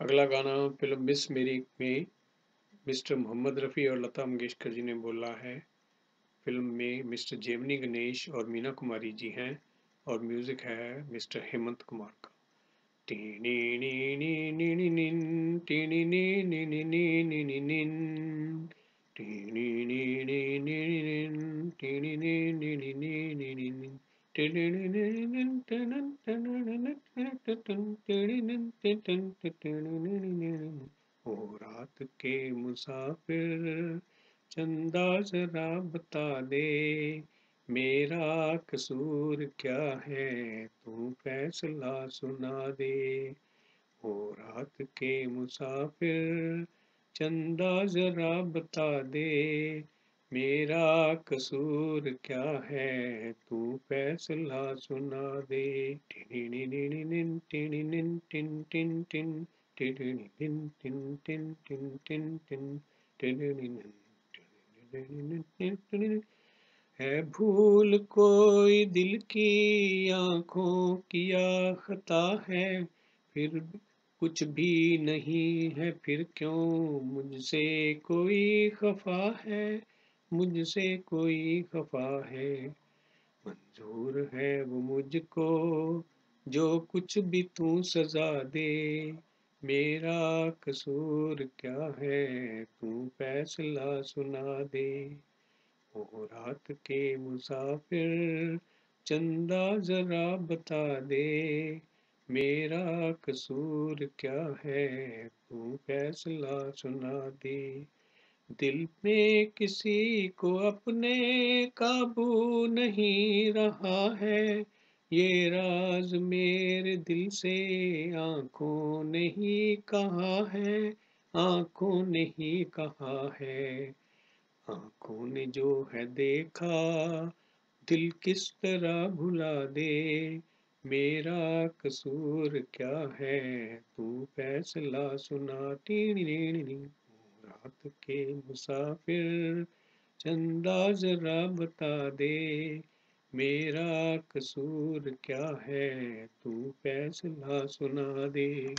अगला गाना film miss मेरी में मिस्टर मोहम्मद रफ़ी और लता मंगेशकर जी ने बोला है फ़िल्म में मिस्टर जेवनी गणेश और मीना कुमारी जी हैं और म्यूज़िक है मिस्टर हेमंत कुमार का ओ रात के मुसाफिर, चंदा जरा बता दे, मेरा कसूर क्या है? तू फैसला सुना दे। ओ रात के मुसाफिर, चंदा जरा बता दे मेरा कसूर क्या है? तू फैसला सुना दे। है भूल कोई दिल की आँखों किया खता है। फिर कुछ भी नहीं है, फिर क्यों मुझसे कोई खफा है? मुझसे कोई खफा है। मंजूर है वो मुझको, जो कुछ भी तू सजा दे। मेरा कसूर क्या है, तू फैसला सुना दे। ओ रात के मुसाफिर चंदा जरा बता दे। मेरा कसूर क्या है, तू फैसला सुना दे। दिल में किसी को अपने काबू नहीं रहा है। ये राज मेरे दिल से आँखों नहीं कहा है, आँखों नहीं कहा है। आँखों ने जो है देखा, दिल किस तरह भुला दे। मेरा कसूर क्या है? तू फैसला सुना टीनी रात के मुसाफिर, चंदा जरा बता दे, मेरा कसूर क्या है? तू फैसला सुना दे।